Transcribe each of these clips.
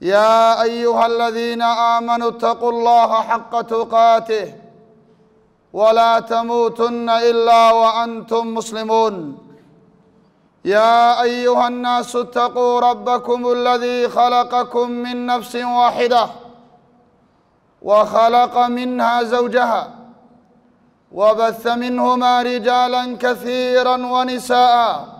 يا أيها الذين آمنوا اتقوا الله حق تقاته ولا تموتن إلا وأنتم مسلمون. يا أيها الناس اتقوا ربكم الذي خلقكم من نفس واحدة وخلق منها زوجها وبث منهما رجالا كثيرا ونساء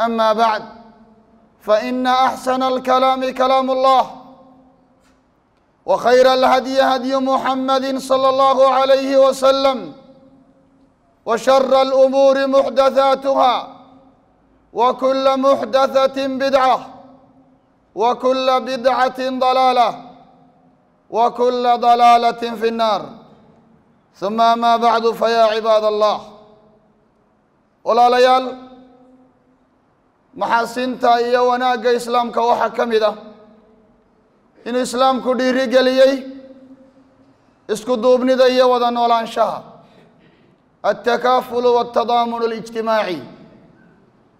أما بعد فإن أحسن الكلام كلام الله وخير الهدي هدي محمد صلى الله عليه وسلم وشر الأمور محدثاتها وكل محدثة بدعة وكل بدعة ضلالة وكل ضلالة في النار. ثم ما بعد فيا عباد الله ولا ليال maxaasinta iyo wanaagga islaamka waxaa ka mid ah inuu islaamku dhiiri geliyey isku duubnida iyo wada noolaanshaha altakaafulu waltadaamun alijtimaaci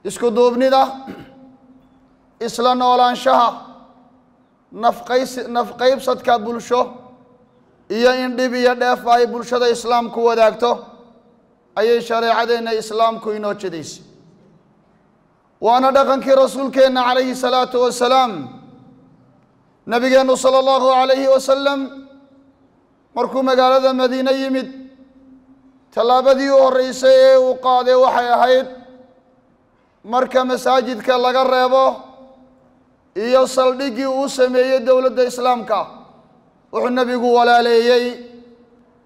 isku duubnida isla noolaanshaha nafqays nafqaybsadka bulsho iyo in dhib iyo dheef ay bulshada islaamku wadaagto ayay shareecadeenna islaamku inoo jedaysay waana dhaqankii rasuulkeenna calayhi salaatu wasalaam. Nabigeennu sala allahu calayhi wasalam markuu magaalada madiine yimid tallaabadii u horreysay ee uu qaaday waxay ahayd marka masaajidka laga reebo iyo saldhiggii uu sameeyey dowladda islaamka. Wuxuu nebigu walaaleeyey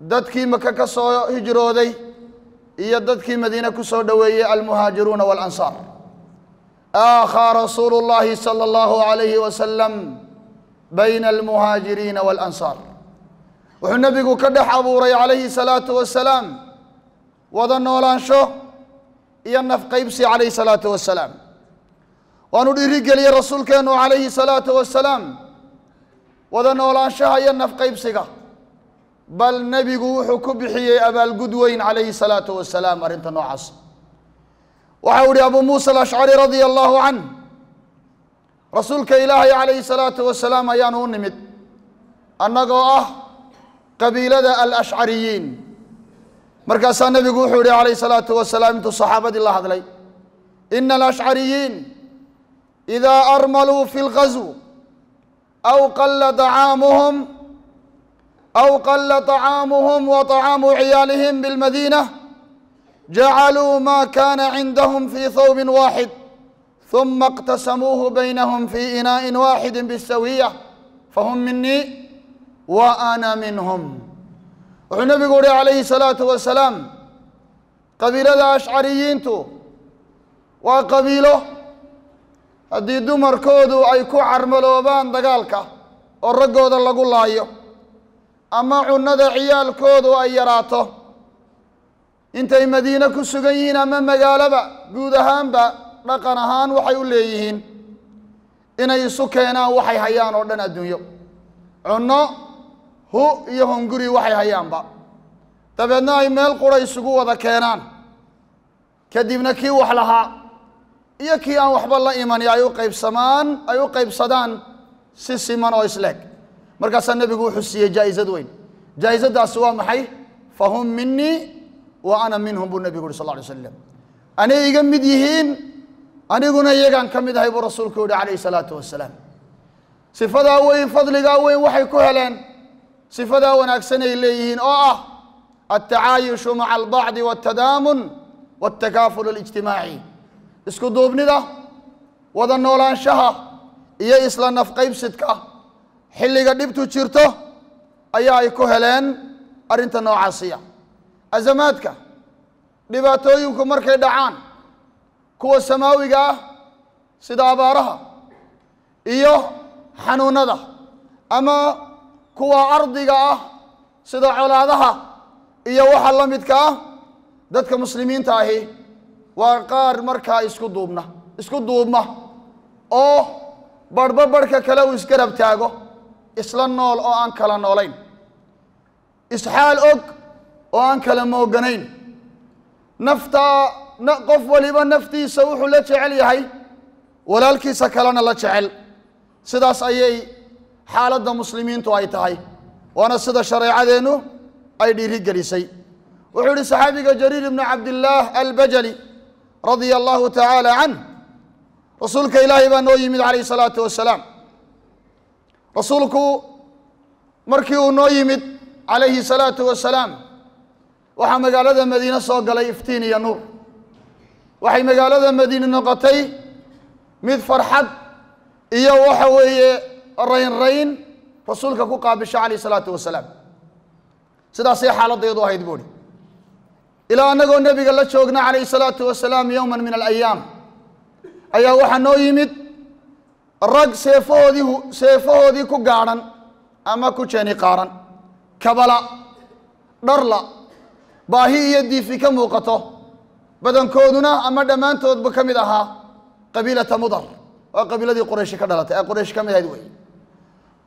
dadkii maka ka soo hijrooday iyo dadkii madiine ku soo dhoweeyey almuhaajiruuna waalansaar آخى رسول الله صلى الله عليه وسلم بين المهاجرين والأنصار. وحن نبي كدح حبوري عليه الصلاة والسلام. وظن ولانشو ينف قيبسي عليه الصلاة والسلام. وأنو رجل رسول كانوا عليه الصلاة والسلام. وظن ولانشها ينف قيبسي بل نبي وحو كبحي أبا القدوين عليه الصلاة والسلام. أرنت نوع عصر waxa u ihi abu muusa alashcari radia allahu canh rasuulka ilaahay calayhi salaatu wasalaam ayaanu u nimid. Annagoo ah qabiilada alashcariyiin markaasaa nebigu wuxuu ihi calayh salaatu wasalaam intuu saxaabadii la hadlay ina alashcariyiin idaa armaluu fi lgazw aw qalla acaamuhum aw qalla طacaamuhum wa طacaamu ciyaalihim bilmadiina جعلوا ما كان عندهم في ثوب واحد ثم اقتسموه بينهم في إناء واحد بالسوية فهم مني وأنا منهم. ونبي قول عليه الصلاة والسلام قبيلة الأشعريين تو وقبيلة هذه دمر كودو أي كعر ملوبان بان دقالك ورقو ذا الله أما عنا عيال كودو أي راتو intay madiine ku sugan yihiin ama magaalaba guud ahaanba dhaqan ahaan waxay u leeyihiin inay isu keenaan waxay hayaan oo dhan adduunyo. Cunno hu iyo hunguri waxay hayaanba. Dabeedna ay meel qura isugu wada keenaan. Kadibna kii wax lahaa iyo kii aan waxba la imani ay u qaybsamaan ay u qaybsadaan si siman oo isleeg. Markaasaa nebigu wuxuu siiyey jaa'isad weyn. Jaa'isadaasi waa maxay? Fahum minii wa ana minhum buu nebigu uhi sal alay slam anay iga mid yihiin aniguna iyagaan ka mid ahay buu rasuulku yihi calayhi salaatu wasalaam sifadaa weyn fadligaa weyn waxay ku heleen sifadaa wanaagsan ay leeyihiin oo ah altacaayushu maca albacdi waltadaamun waltakaaful alijtimaaci isku duubnida wada noolaanshaha iyo isla nafqaybsidka xilliga dhibtu jirto ayaa ay ku heleen arrinta noocaasiya azamaadka dhibaatooyinku markay dhacaan kuwa samaawiga ah sida abaaraha iyo xanuunada ama kuwa ardiga ah sida colaadaha iyo waxa la midka ah dadka muslimiinta ahi waa qaar markaa isku duubna isku duubma oo barhba barhka kale uu isgarab taago isla nool oo aan kala noolayn. Isxaal og oo aan kala mooganayn. Naftaa qof waliba naftiisa wuxuu la jecel yahay walaalkiisa kalena la jecel. Sidaas ayay xaaladda muslimiintu ay tahay waana sida shareecadeennu ay dhiiri gelisay wuxuu yihi saxaabiga jariir ibnu cabdillaah albajali radia allahu tacaala canh rasuulka ilaahay baa noo yimid calayh salaatu wasalaam rasuulku markii uu noo yimid calayhi salaatu wasalaam waxaa magaalada madiine soo galay iftiin iyo nuur. Waxay magaalada madiine noqotay mid farxad iyo waxa weeye rayn rayn rasuulka ku qaabisho calayh salaatu wasalaam. Sidaasay xaaladdeedu ahayd buuhi ilaa annagoo nebiga la joogna calayh salaatu wasalaam yowman min alayaam ayaa waxaa noo yimid rag seefahoodii seefahoodii ku gaadhan ama ku jeeni qaaran. Kabala dharla baahi iyo diifi ka muuqato. Badankooduna ama dhammaantoodba ka mid ahaa qabiilata mudar. Waa qabiiladii qurayshi ka dhalatay. Ee quraysh ka mid ahayd wey.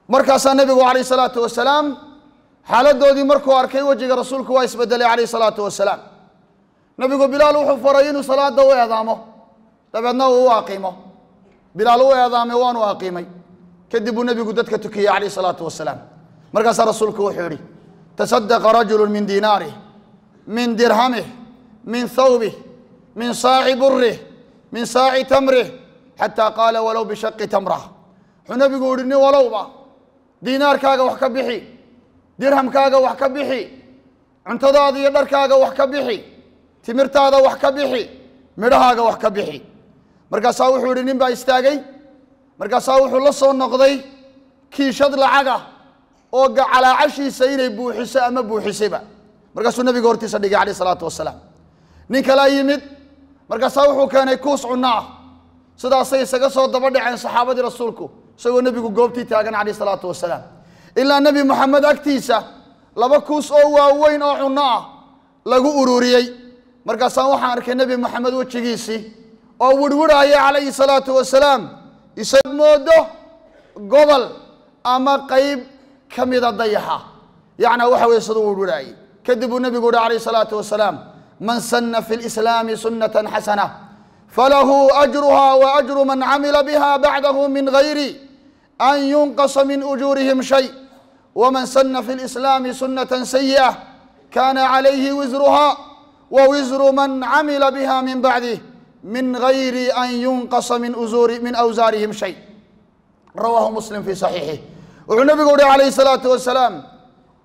Markaasaa nebigu calayh salaatu wasalaam xaaladoodii markuu arkay wejiga rasuulku waa isbedelay calayh salaatu wasalaam. Nebigu bilaal wuxuu faray inuu salaada u eedaamo. Dabeedna uu u aqiimo bilaal u eedaamay waanu aqiimay kadib buu nebigu dadka tukiyey calayh salaatu wasalaam. Markaasaa rasuulku wuxuu yihi tasadaqa rajulu min diinaarih min dirhamih min thawbih min saaci burih min saaci tamrih xataa qaala walow bishaqi tamrah wuxuu nebigu yihi nin walowba diinaarkaaga wax ka bixi dirhamkaaga wax ka bixi cuntadaada iyo dharkaaga wax ka bixi timirtaada wax ka bixi midhahaaga wax ka bixi. Markaasaa wuxuu yihi nin baa istaagay. Markaasaa wuxuu la soo noqday kiishad lacaga oo calaacashiisa inay buuxiso ama buuxisayba markaasuu nabiga hortiisa dhigay calayh salaatu wasalaam nin kalaa yimid markaasaa wuxuu keenay kuus cunno ah sidaasay isaga soo daba dhaceen saxaabadii rasuulku isagoo nebigu goobtii taagan calayh salaatu wasalaam ilaa nebi moxamed agtiisa laba kuus oo waaweyn oo cunno ah lagu ururiyey. Markaasaa waxaan arkay nebi moxamed wejigiisii oo wirwirhaya calayhi salaatu wasalaam isag moodo gobol ama qeyb ka mida dayaxa. Yacnaa waxa weye siduu wirwirhaayey كذبوا النبي قول عليه الصلاة والسلام من سن في الإسلام سنة حسنة فله أجرها وأجر من عمل بها بعده من غير أن ينقص من أجورهم شيء ومن سن في الإسلام سنة سيئة كان عليه وزرها ووزر من عمل بها من بعده من غير أن ينقص من أزور من أوزارهم شيء. رواه مسلم في صحيحه. والنبي عليه الصلاة والسلام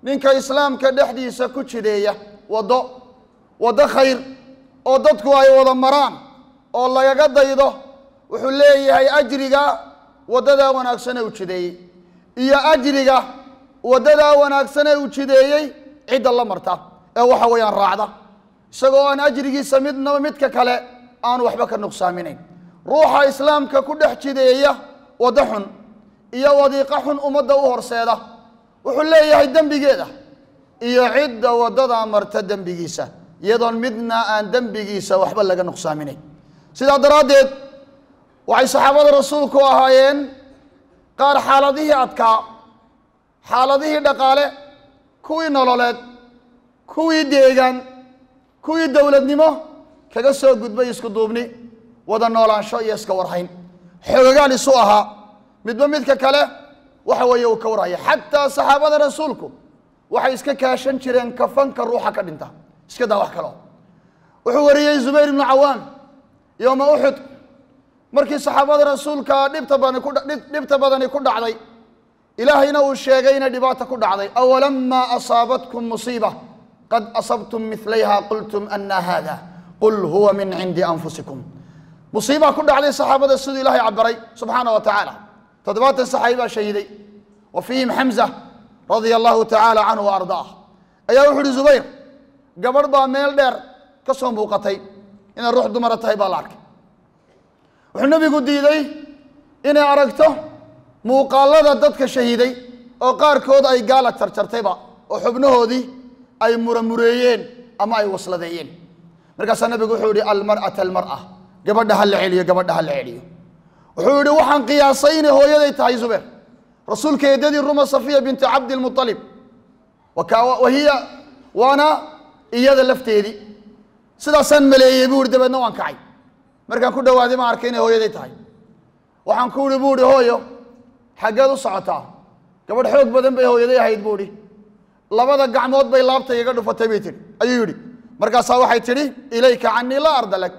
ninka islaamka dhexdiisa ku jideeya wado waddo khayr oo dadku ay wada maraan oo lagaga daydo wuxuu leeyahay ajriga waddadaa wanaagsane u jideeyey. Iyo ajriga waddadaa wanaagsanee uu jideeyey cidda la marta ee waxa weeyaan raacda. Isagoo aan ajrigiisa midnaba midka kale aan waxba ka nuqsaaminayn. Ruuxa islaamka ku dhex jideeya waddo xun iyo wadiiqo xun ummadda u horseeda wuxuu leeyahay dembigeeda. Iyo cidda waddadaa marta dembigiisa. Iyadoon midna aan dembigiisa waxba laga nuqsaaminayn sidaa daraaddeed waxay saxaabada rasuulku ahaayeen qaar xaaladihii adkaa xaaladihii dhaqaale kuwii nololeed kuwii deegaan kuwii dowladnimo kaga soo gudbay isku duubni wada noolaansho iyo iska warhayn. Xoogagaan isu ahaa. Midba midka kale waxa weeye uu ka warhaya xataa saxaabada rasuulku waxay iska kaashan jireen kafanka ruuxa ka dhinta. Iska daa wax kaleo wuxuu wariyey zubayr ibnu cawaan yowma uxud markii saxaabada rasuulka dhibta badani ku dhibta badani ku dhacday ilaahayna uu sheegay inay dhibaato ku dhacday. Awalamaa asaabatkum musiiba? Qad asabtum milayha qultum ana hada qul huwa min cindi anfusikum. Musiibaa ku dhacday saxaabada siduu ilaahay cabaray subxaana wa tacaala toddobaatan saxaabi baa shahiiday wa fiihim xamza radia allahu tacaala canhu wa ardaah. Ayaa wuxu uhi zubayr gabadh baa meel dheer ka soo muuqatay. Inay ruux dumara tahay baa la arkay. Wuxuu nebigu diiday inay aragto muuqaalada dadka shahiiday oo qaarkood ay gaala jarjartayba oo xubnahoodii ay muramureeyeen ama ay wasladeeyeen. Markaasaa nebigu wuxuu yihi almar'ata almar'a. Gabadha ha la celiyo gabadha ha la celiyo wuxuu yihi waxaan qiyaasay inay hooyaday tahay zubeer rasuulka eedadii ruma safiya binti cabdilmualib wahiya waana iyada lafteedii. Sidaasaan maleeyey buu ihi dabeedna waan kacay. Markaan ku dhawaaday ma arkay inay hooyaday tahay. Waxaan ku ihi buu ihi hooyo xaggeed u socotaa gabadh xoog badan bay hooyaday ahayd buu ihi labada gacmood bay laabta iga dhufatay bay tihi ayuu yidhi. Markaasaa waxay tidhi ilayka canii laa arda lak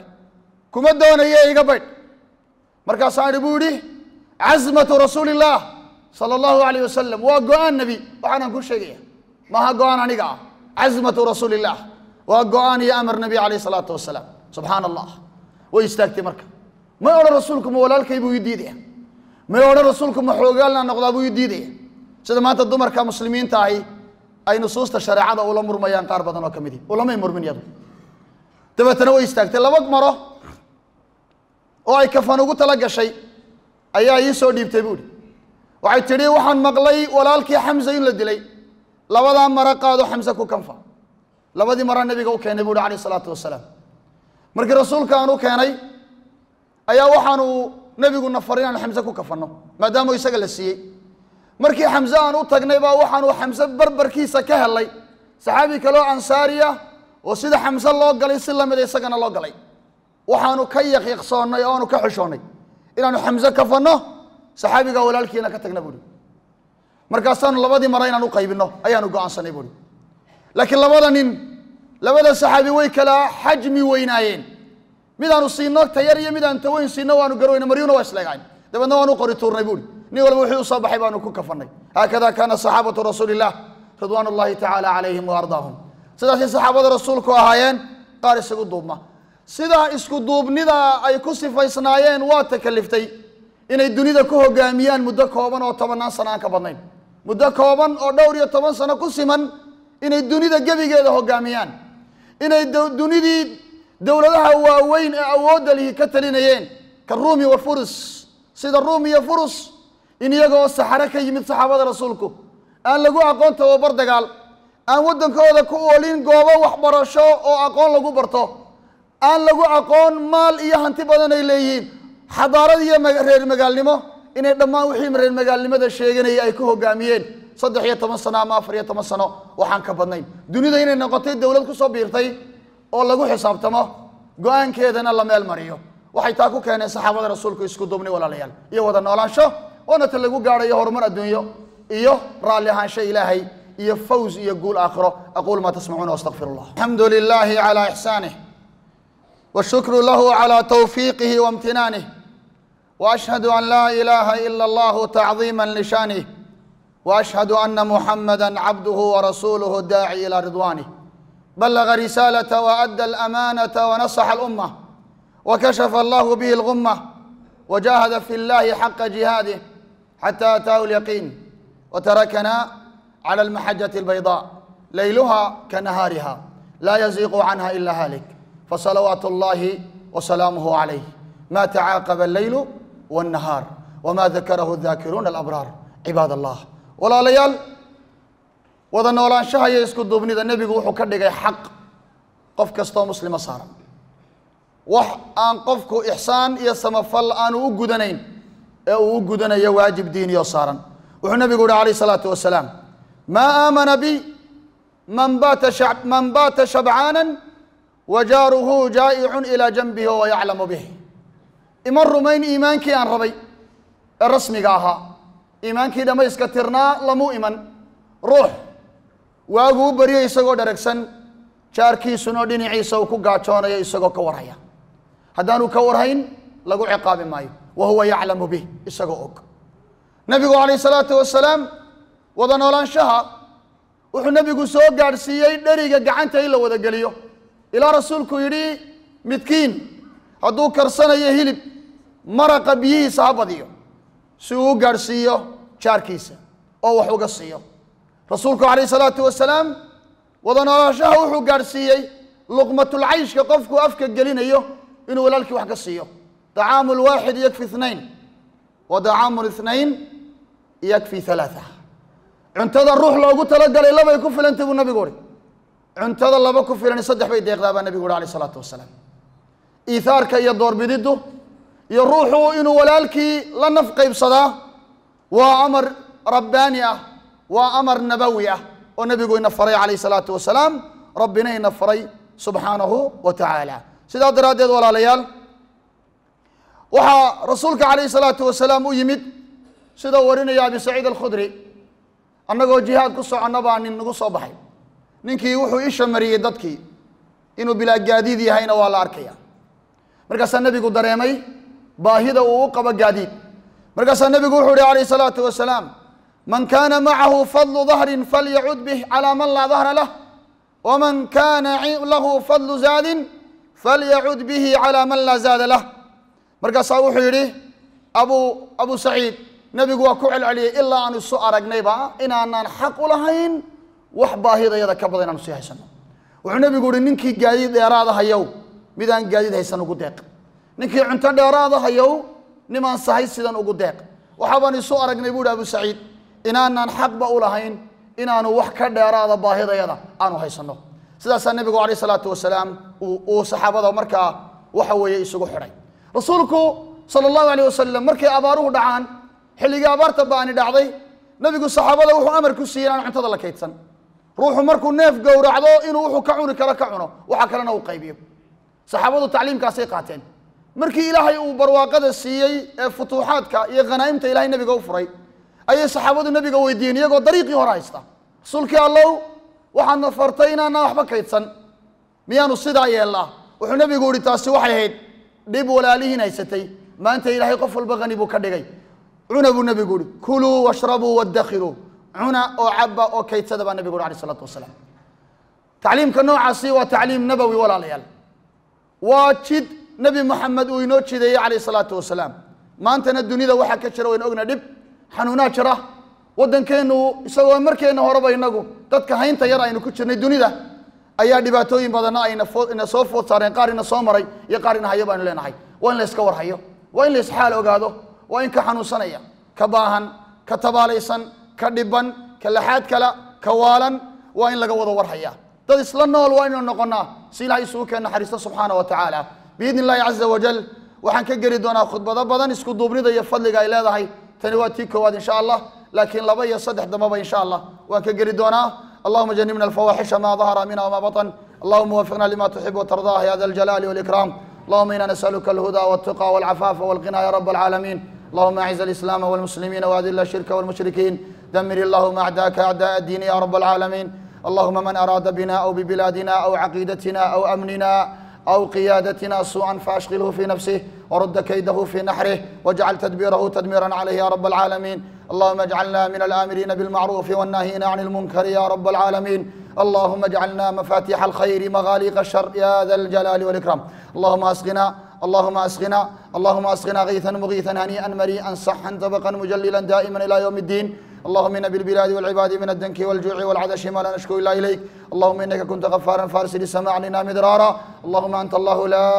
kuma doonaye iga baydh مركا صاربودي عزمة رسول الله صلى الله عليه وسلم. وقوان نبي وحنا نقول شيء ما قوان عنيقا عزمة رسول الله. وقوان يأمر نبي عليه الصلاة والسلام. سبحان الله. ويستاكت مركا ما يقول رسولكم ولا الكيب يديدي ما يقول رسولكم محروق لنا نقضى بو يديدي سيدا ما تدو مركا مسلمين تاهي. أي نصوص تشريعات أولا مرميان قاربة نوكا مدي. أولا مرمين يدو. تبتنا ويستاكت الله وقمره oo ay kafan ugu tala gashay ayaa ii soo dhiibtay buuhi waxay tidhi waxaan maqlay walaalkii xamsa in la dilay. Labadaa maro qaado xamse ku kanfa. Labadii mara nabiga u keenay buuhi alayh isalaatu wasalaam markii rasuulka aan u keenay ayaa waxaanu nebigu nafar inaan xamse ku kafanno maadaama isaga la siiyey. Markii xamse aan u tagnay baa waxaanu xamse barbarkiisa ka helay saxaabi kaleo ansaariya oo sida xamse loo galay si lamida isagana loo galay waxaanu ka yaqiiqsoonnay oo aanu ka xishoonnay inaanu xamse kafanno saxaabiga walaalkiina ka tagna buuhi markaasaanu labadii mara inaan u qaybinno ayaanu go'aansanay buuhi laakiin labada nin labada saxaabi way kala xajmi weynaayeen. Midaanu siino tayar iyo midaan taweyn siino waanu garweyna maryuna waa isleegayn dabeedna waanu qori tuurnay buuhi nin walba wixii u baxay baanu ku kafannay. Haakada kaana saxaabatu rasuuli illah ridwaan ullahi tacaala calayhim wa ardaahum. Sidaasay saxaabada rasuulku ahaayeen qaar isagu duubma sidaa isku duubnida ay ku sifaysnaayeen waa takaliftay inay dunida ku hogaamiyaan muddo kooban oo tobannaan sano aan ka badnayn. Muddo kooban oo dhowr iyo toban sano ku siman inay dunida gebigeeda hogaamiyaan. Inay dunidii dowladaha waaweyn ee awoodda lihi ka talinayeen ka ruumi wa furus. Sida ruum iyo furus in iyagoo saxare ka yimid saxaabada rasuulku. Aan lagu aqoon tababar dagaal aan waddankooda ku oolin goobo waxbarasho oo aqoon lagu barto aan lagu aqoon maal iyo hanti badan ay leeyihiin. Xadaarad iyo reer magaalnimo inay dhammaan wixii reer magaalnimada sheeganayay ay ku hogaamiyeen. Saddex iyo toban sano ama afar iyo toban sano waxaan ka badnayn. Dunida inay noqotay dowlad ku soo biirtay oo lagu xisaabtamo go'aankeedana la meel mariyo. Waxay taa ku keeneen saxaabada rasuulku isku duubni walaalayaal iyo wada noolaansho waana ta lagu gaadhayo horumar adduunyo iyo raalli ahaansho ilaahay iyo fawz iyo guul aakhiro. Aquulu maa tasmacuuna wastaqfir allah alxamdu lilaahi calaa ixsaanih washukru lahu calaa tawfiiqihi waimtinaanih وأشهد أن لا إله إلا الله تعظيما لشانه وأشهد أن محمدا عبده ورسوله الداعي إلى رضوانه. بلغ رسالة وأدى الأمانة ونصح الأمة وكشف الله به الغمة وجاهد في الله حق جهاده حتى أتاه اليقين وتركنا على المحجة البيضاء ليلها كنهارها لا يزيغ عنها إلا هالك. fasalawaat اllaahi wasalaamuhu عليه. ma tacaaqaba الليل wاnnahaar wma dakarahu daakiruuna alabraar cibaad allah walaalayaal wada noolaanshaha iyo isku duubnida nebigu wuxuu ka dhigay xaq qof kastoo muslima saaran wax aan qofku ixsaan iyo samafal aanu u gudanayn ee uu u gudanayo waajib diiniyoo saaran wuxuu nabigu yihi alayh isalaatu wasalaam maa aamana bi man baata man wajaaruhu jaa'icun ilaa janbihi wa yaclamu bih iman rumayn iimaankii aan rabay ee rasmiga ahaa iimaankii dhammayska tirnaa lamu iman ruux waaguu baryo isagoo dharagsan jaarkiisuna dhinaciisa uu ku gaajoonayo isagoo ka warhaya haddaanu ka warhayn lagu ciqaabi maayo wa huwa yaclamu bih isagoo og nebigu calayh salaatu wasalaam wada noolaanshaha wuxuu nebigu soo gaadhsiiyey dheriga gacanta in la wada geliyo ilaa rasuulku yidhi midkiin hadduu karsanayo hilib maraqa biyihiisa ha badiyo si uu u gaadhsiiyo jaarkiisa oo wax uga siiyo. Rasuulku calayh salaatu wasalaam wada noolaanshaha wuxuu gaadhsiiyey luqmatulcayshka qofku afka gelinayo inuu walaalkii wax ka siiyo. Dacaamu lwaaxid yakfi ithnayn wa dacaamu ithnayn yakfi halaatha cuntada ruux loogu talagalay labay ku filantay buu nabigu uhi cuntada laba ku filan saddex bay deeqdaa baa nabigu uhi alayh isalaatu wasalaam. Iihaarka iyo doorbididdu iyo ruuxu inuu walaalkii la naf qaybsadaa waa amar rabbaani ah waa amar nabawi ah oo nabigu ina faray calayh salaatu wasalaam. Rabbina ina faray subxaanahu wa tacaala. Sidaa daraaddeed walaalayaal waxaa rasuulka calayh salaatu wasalaam u yimid sida warinaya abi saciid alkhudri annagoo jihaad ku soconna baa nin nagu soo baxay ninkii wuxuu isha mariyey dadkii. Inuu bilaa gaadiid yahayna waa la arkaya. Markaasaa nebigu dareemay baahida uu u qabo gaadiid. Markaasaa nebigu wuxuu ihi calayh salaatu wasalaam man kaana macahu fadlu dahrin falyacud bih calaa man laa dahra lah waman kaana lahu fadlu zaadin falyacud bihi calaa man laa zaada lah. Markaasaa wuxuu yidhi abu abu saciid nebigu waa ku celceliyey ilaa aan isu aragnayba inaanaan xaq u lahayn wax baahidayada ka badan inaanu sii haysano. Wuxuu nebigu yihi ninkii gaadiid dheeraada hayow midaan gaadiid haysan ugu deeq. Ninkii cunto dheeraada hayow nimaan sahay sidan ugu deeq. Waxaabaan isu aragnay buu hi abu saciid inaanaan xaqba u lahayn inaanu wax ka dheeraada baahidayada aanu haysano. Sidaasaa nebigu calayh salaatu wasalaam uu saxaabada markaa waxa weeye isugu xidhay. Rasuulku sala allahu alayh wasalam markay abaaruhu dhacaan xilligii abaarta baani dhacday nebigu saxaabada wuxuu amar ku siiyey inaan cuntada la kaydsan ruuxu markuu neef gowracdo inuu wuxuu ka cuni karo ka cuno. Waxa kalena uu qaybiyo saxaabadu tacliimkaasay qaateen. Markii ilaahay uu barwaaqada siiyey ee futuuxaadka iyo khanaa'imta ilahay nebiga u furay ayay saxaabadu nebiga weydiiyeen iyagoo dariiqii hore haysta. Rasuulkii allow waxaadna fartay inaanaan waxba kaydsan. Miyaanu sidaa yeelnaa wuxuu nebigu yihi taasi waxay ahayd dhib walaalihiin haysatay. Maanta ilaahay qof walba hani buu ka dhigay. Cuna buu nebigu yihi kuluu washrabuu wadakhiruu cuna oo caba oo kaydsada baa nebigu yhi alayh isalaatu wasalaam. Tacliimka noocaasi waa tacliim nabowi walaalayaal. Waa jid nebi moxamed uu inoo jideeyey calayh salaatu wasalaam. Maantana dunida waxaa ka jira waynu ogna dhib xanuunaa jira. Waddankeennu isagoo markeenna horeba inagu dadka haynta yar aynu ku jirnay dunida ayaa dhibaatooyin badanna ayna foo ina soo food saareen qaar ina soo maray iyo qaar ina hayo baanu leenahay. Waa in la iska warhayo waa in la isxaal ogaado waa in ka xanuunsanaya ka baahan ka tabaalaysan كدبان كلحات كلا كوالا وإن لقوا ذو ورحيا تدسل النول وإن نقنا سيلا يسوك أن حريصة سبحانه وتعالى بإذن الله عز وجل وحن كجري خطبة بدا نسكو دوبني ذا يفضل لقاء إلا ذا إن شاء الله لكن لا بي صدح إن شاء الله وكجري دونا اللهم جنبنا الفواحش ما ظهر منها وما بطن اللهم وفقنا لما تحب وترضاه يا الجلال والإكرام اللهم إنا نسألك الهدى والتقى والعفاف والغنى يا رب العالمين اللهم أعز الإسلام والمسلمين وأذل الشرك والمشركين. دمر اللهم أعداءك أعداء الدين يا رب العالمين. اللهم من أراد بنا أو ببلادنا أو عقيدتنا أو أمننا أو قيادتنا سوءا فأشغله في نفسه ورد كيده في نحره واجعل تدبيره تدميرا عليه يا رب العالمين. اللهم اجعلنا من الآمرين بالمعروف والناهين عن المنكر يا رب العالمين. اللهم اجعلنا مفاتيح الخير مغاليق الشر يا ذا الجلال والإكرام. اللهم أسقنا اللهم أسقنا اللهم أسقنا غيثا مغيثا هنيئا مريئا صحا طبقا مجللا دائما إلى يوم الدين اللهم إن بالبلاد والعباد من الدنك والجوع والعدش ما لا نشكو إلا إليك اللهم إنك كنت غفارا فارسل السماء علينا مدرارا اللهم أنت الله لا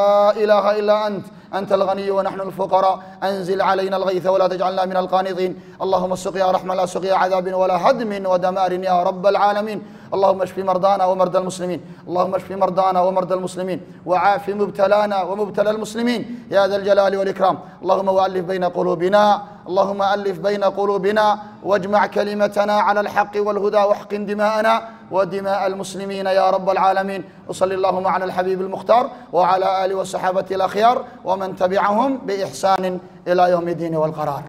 إله إلا أنت أنت الغني ونحن الفقراء أنزل علينا الغيث ولا تجعلنا من القانطين اللهم سقيا رحمة لا سقيا عذاب ولا هدم ودمار يا رب العالمين اللهم اشف مرضانا ومرضى المسلمين. اللهم اشف مرضانا ومرضى المسلمين. وعاف مبتلانا ومبتلى المسلمين. يا ذا الجلال والإكرام. اللهم وألف بين قلوبنا. اللهم ألف بين قلوبنا. واجمع كلمتنا على الحق والهدى. واحقن دماءنا. ودماء المسلمين يا رب العالمين. وصل اللهم على الحبيب المختار. وعلى آله وصحابته الأخيار. ومن تبعهم بإحسان إلى يوم الدين والقرار.